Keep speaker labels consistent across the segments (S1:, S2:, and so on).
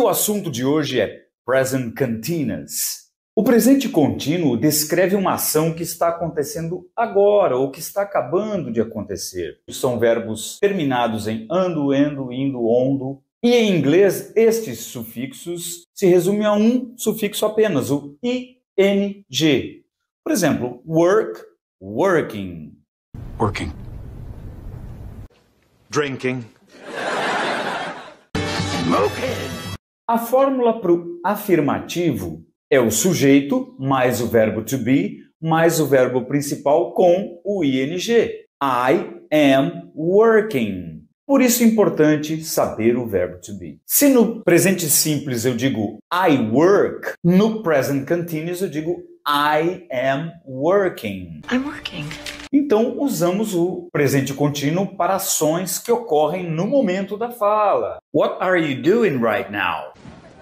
S1: O assunto de hoje é present continuous. O presente contínuo descreve uma ação que está acontecendo agora ou que está acabando de acontecer. São verbos terminados em ando, endo, indo, ondo. E em inglês, estes sufixos se resumem a um sufixo apenas, o ing. Por exemplo, work, working.
S2: Working. Drinking.
S1: Smoking. A fórmula para o afirmativo é o sujeito mais o verbo to be mais o verbo principal com o ing. I am working. Por isso é importante saber o verbo to be. Se no presente simples eu digo I work, no present continuous eu digo I am working.
S3: I'm working.
S1: Então usamos o presente contínuo para ações que ocorrem no momento da fala. What are you doing right now?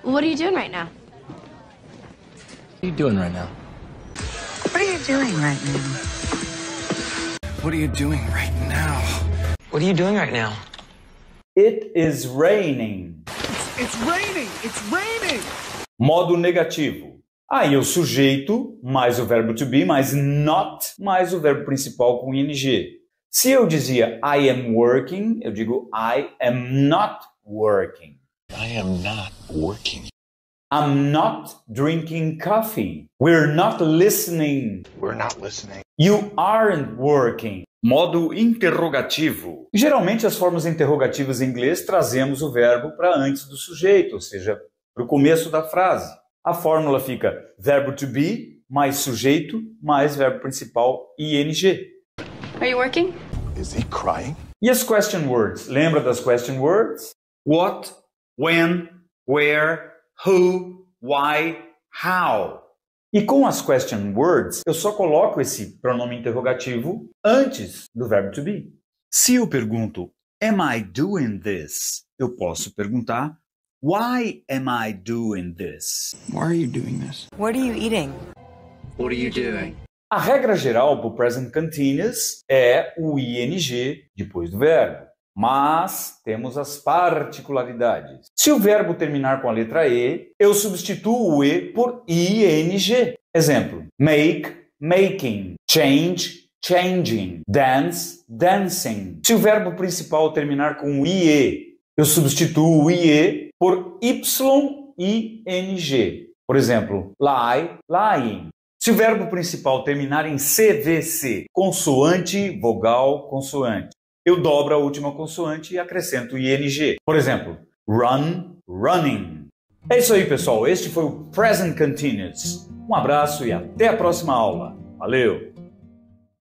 S3: What are you doing right now?
S4: are you doing right now?
S5: What are you doing right now?
S2: What are you doing right now?
S4: What are you doing right now?
S1: It is raining.
S2: It's, it's raining! It's raining!
S1: Modo negativo. Aí o sujeito mais o verbo to be mais not mais o verbo principal com ing. Se eu dizia I am working, eu digo I am not working.
S2: I am not working.
S1: I'm not drinking coffee. We're not listening.
S2: We're not listening.
S1: You aren't working. Modo interrogativo. Geralmente, as formas interrogativas em inglês trazemos o verbo para antes do sujeito, ou seja, para o começo da frase. A fórmula fica verbo to be mais sujeito mais verbo principal ing.
S3: Are you working?
S2: Is he crying?
S1: E as question words? Lembra das question words? What, when, where, who, why, how. E com as question words, eu só coloco esse pronome interrogativo antes do verbo to be. Se eu pergunto, am I doing this? Eu posso perguntar, why am I doing this?
S4: Why are you doing this?
S5: What are you eating?
S4: What are you doing?
S1: A regra geral para o present continuous é o ing depois do verbo. Mas temos as particularidades. Se o verbo terminar com a letra E, eu substituo o E por ING. Exemplo: make, making, change, changing, dance, dancing. Se o verbo principal terminar com IE, eu substituo o IE por YING. Por exemplo, lie, lying. Se o verbo principal terminar em CVC, consoante, vogal, consoante, eu dobro a última consoante e acrescento ing. Por exemplo, run, running. É isso aí, pessoal. Este foi o Present Continuous. Um abraço e até a próxima aula. Valeu!